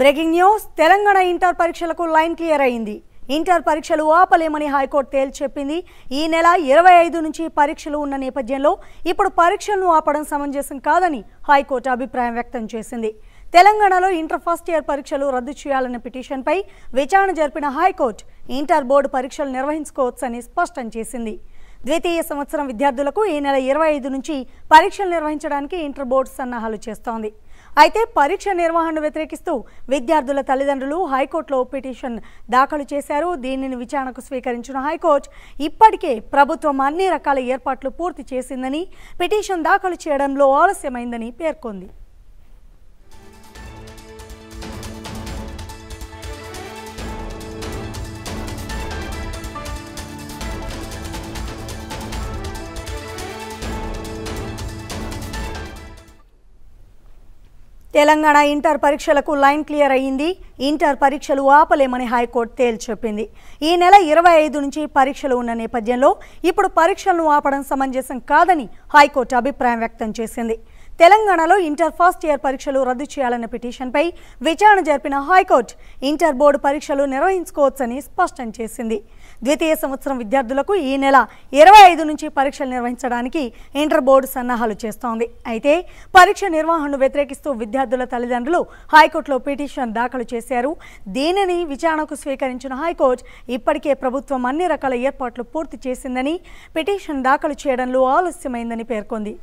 Breaking news Telangana inter పరీక్షలకు line clear అయింది. Inter పరీక్షలు ఆపలేమని హైకోర్టు తేల్చెప్పింది ఈ నెల ఇరవై ఐదు నుంచి పరీక్షలు ఉన్న నేపథ్యంలో ఇప్పుడు పరీక్షలను ఆపడం సమంజసం కాదని హైకోర్టు అభిప్రాయం వ్యక్తం చేసింది. తెలంగాణలో ఇంటర్ ఫస్ట్ ఇయర్ పరీక్షలు రద్దు చేయాలన్న పిటిషన్పై విచారణ జరిపిన హైకోర్టు ఇంటర్ బోర్డు పరీక్షలు నిర్వహించుకోవచ్చని స్పష్టం చేసింది. ద్వితీయ సంవత్సరం విద్యార్థులకు ఈ నెల ఇరవై ఐదు నుంచి పరీక్షలు నిర్వహించడానికి ఇంటర్ బోర్డు సన్నాహాలు చేస్తోంది. అయితే పరీక్ష నిర్వహణను వ్యతిరేకిస్తూ విద్యార్థుల తల్లిదండ్రులు హైకోర్టులో పిటిషన్ దాఖలు చేశారు. దీనిని విచారణకు స్వీకరించిన హైకోర్టు ఇప్పటికే ప్రభుత్వం అన్ని రకాల ఏర్పాట్లు పూర్తి చేసిందని పిటిషన్ దాఖలు చేయడంలో ఆలస్యమైందని పేర్కొంది. తెలంగాణ ఇంటర్ పరీక్షలకు లైన్ క్లియర్ అయ్యింది. ఇంటర్ పరీక్షలు ఆపలేమని హైకోర్టు తేల్చెప్పింది ఈ నెల ఇరవై ఐదు నుంచి పరీక్షలు ఉన్న నేపథ్యంలో ఇప్పుడు పరీక్షలను ఆపడం సమంజసం కాదని హైకోర్టు అభిప్రాయం వ్యక్తం చేసింది. తెలంగాణలో ఇంటర్ ఫస్ట్ ఇయర్ పరీక్షలు రద్దు చేయాలన్న పిటిషన్పై విచారణ జరిపిన హైకోర్టు ఇంటర్ బోర్డు పరీక్షలు నిర్వహించుకోవచ్చని స్పష్టం చేసింది. ద్వితీయ సంవత్సరం విద్యార్థులకు ఈ నెల ఇరవై ఐదు నుంచి పరీక్షలు నిర్వహించడానికి ఇంటర్ బోర్డు సన్నాహాలు చేస్తోంది. అయితే పరీక్ష నిర్వహణను వ్యతిరేకిస్తూ విద్యార్థుల తల్లిదండ్రులు హైకోర్టులో పిటిషన్ దాఖలు చేశారు. దీనిని విచారణకు స్వీకరించిన హైకోర్టు ఇప్పటికే ప్రభుత్వం అన్ని రకాల ఏర్పాట్లు పూర్తి చేసిందని పిటిషన్ దాఖలు చేయడంలో ఆలస్యమైందని పేర్కొంది.